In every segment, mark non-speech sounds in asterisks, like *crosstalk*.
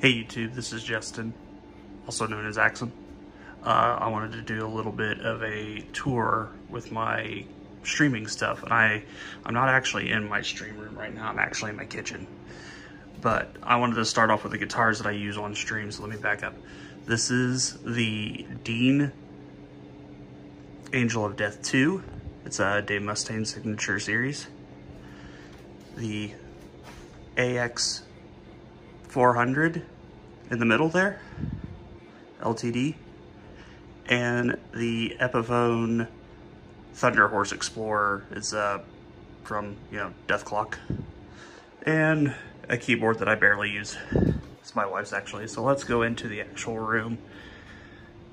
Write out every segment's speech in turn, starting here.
Hey YouTube, this is Justin, also known as Axum. Uh, I wanted to do a little bit of a tour with my streaming stuff. And I, I'm not actually in my stream room right now, I'm actually in my kitchen. But I wanted to start off with the guitars that I use on stream, so let me back up. This is the Dean Angel of Death 2. It's a Dave Mustaine signature series. The AX 400 in the middle there, LTD, and the Epiphone Thunder Horse Explorer is uh, from, you know, Dethklok, and a keyboard that I barely use. It's my wife's actually. So let's go into the actual room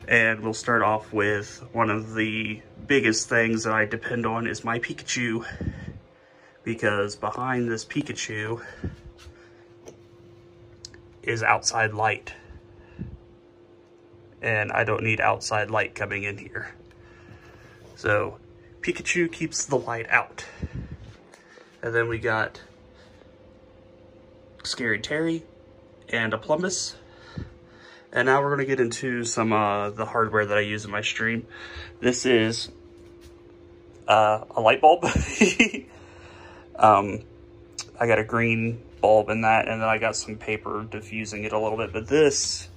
and we'll start off with one of the biggest things that I depend on is my Pikachu because behind this Pikachu is outside light. And I don't need outside light coming in here. So Pikachu keeps the light out. And then we got Scary Terry and a Plumbus. And now we're going to get into some uh, the hardware that I use in my stream. This is uh, a light bulb. *laughs* um, I got a green bulb in that, and then I got some paper diffusing it a little bit. But this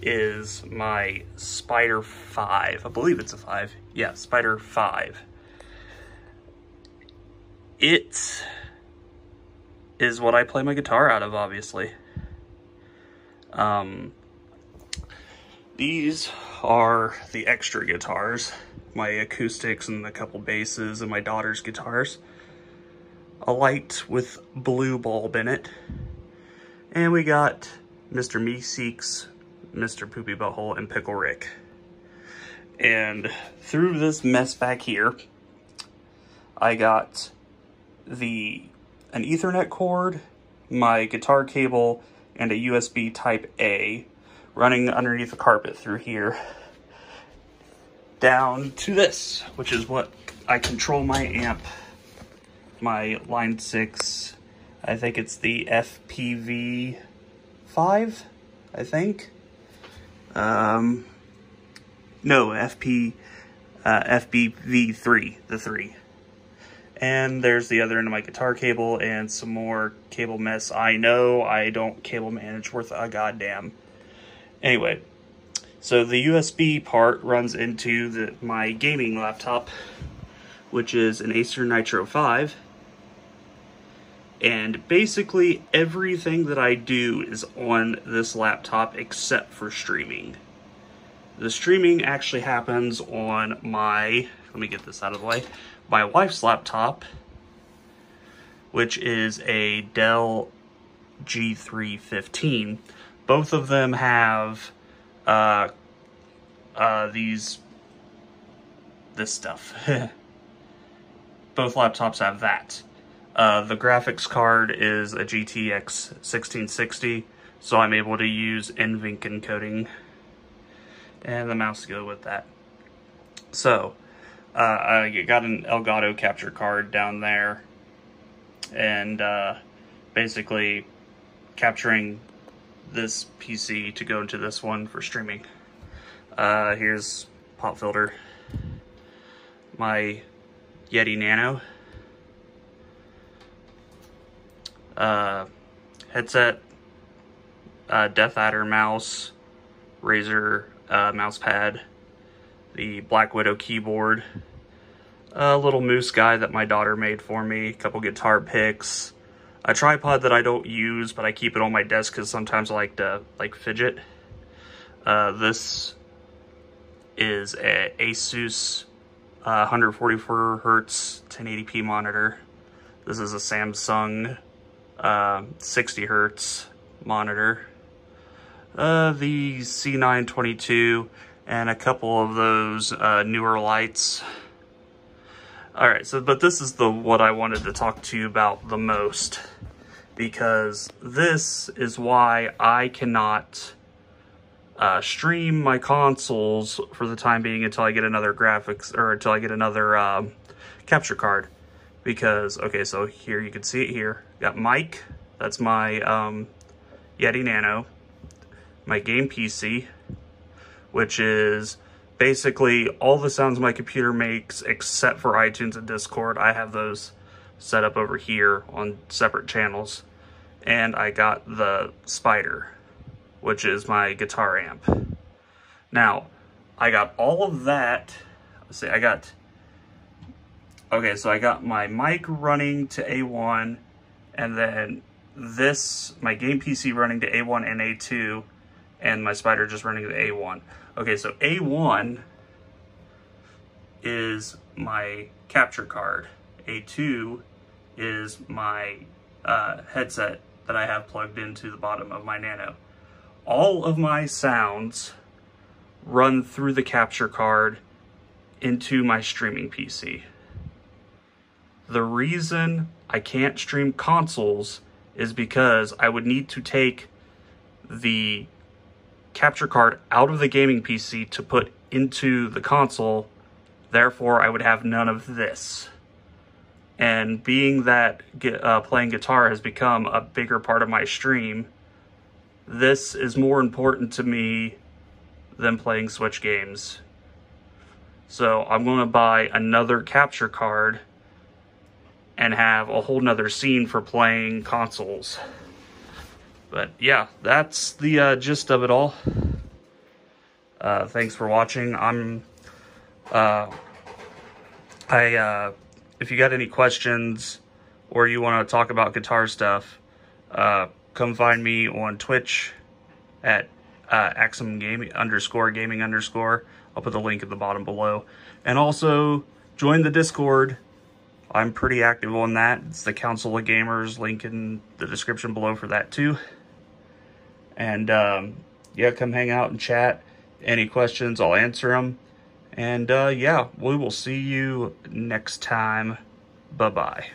is my Spider 5. I believe it's a 5. Yeah, Spider 5. It is what I play my guitar out of, obviously. Um, these are the extra guitars, my acoustics and a couple basses and my daughter's guitars a light with blue bulb in it. And we got Mr. Meeseeks, Mr. Poopy Butthole, and Pickle Rick. And through this mess back here, I got the an Ethernet cord, my guitar cable, and a USB Type A running underneath the carpet through here down to this, which is what I control my amp my line 6. I think it's the FPV 5, I think. Um, no, FP, uh, FBV3, the 3. And there's the other end of my guitar cable and some more cable mess. I know I don't cable manage worth a goddamn. Anyway, so the USB part runs into the, my gaming laptop, which is an Acer Nitro 5 and basically everything that I do is on this laptop except for streaming. The streaming actually happens on my, let me get this out of the way, my wife's laptop, which is a Dell G315. Both of them have uh, uh, these, this stuff. *laughs* Both laptops have that. Uh, the graphics card is a GTX 1660, so I'm able to use NVENC encoding, and the mouse to go with that. So, uh, I got an Elgato capture card down there, and uh, basically capturing this PC to go into this one for streaming. Uh, here's pop filter, my Yeti Nano, uh, headset, uh, Death Adder mouse, Razer uh, mouse pad, the Black Widow keyboard, a little moose guy that my daughter made for me, a couple guitar picks, a tripod that I don't use, but I keep it on my desk because sometimes I like to like fidget. Uh, this is a Asus uh, 144 hertz 1080p monitor. This is a Samsung uh, 60 hertz monitor, uh, the C922, and a couple of those uh, newer lights. All right, so but this is the what I wanted to talk to you about the most because this is why I cannot uh, stream my consoles for the time being until I get another graphics or until I get another um, capture card because, okay, so here you can see it here. Got mic, that's my um, Yeti Nano. my game PC, which is basically all the sounds my computer makes except for iTunes and Discord. I have those set up over here on separate channels. And I got the Spider, which is my guitar amp. Now, I got all of that. Let's see, I got, okay, so I got my mic running to A1, and then this, my game PC running to A1 and A2, and my Spider just running to A1. Okay, so A1 is my capture card. A2 is my uh, headset that I have plugged into the bottom of my Nano. All of my sounds run through the capture card into my streaming PC. The reason I can't stream consoles is because I would need to take the capture card out of the gaming PC to put into the console. Therefore, I would have none of this. And being that uh, playing guitar has become a bigger part of my stream, this is more important to me than playing Switch games. So I'm going to buy another capture card and have a whole nother scene for playing consoles. But yeah, that's the uh, gist of it all. Uh, thanks for watching. I'm, uh, I, uh, if you got any questions or you want to talk about guitar stuff, uh, come find me on Twitch at uh, Axum Gaming underscore gaming underscore. I'll put the link at the bottom below. And also join the Discord. I'm pretty active on that. It's the Council of Gamers. Link in the description below for that too. And um, yeah, come hang out and chat. Any questions, I'll answer them. And uh, yeah, we will see you next time. Bye-bye.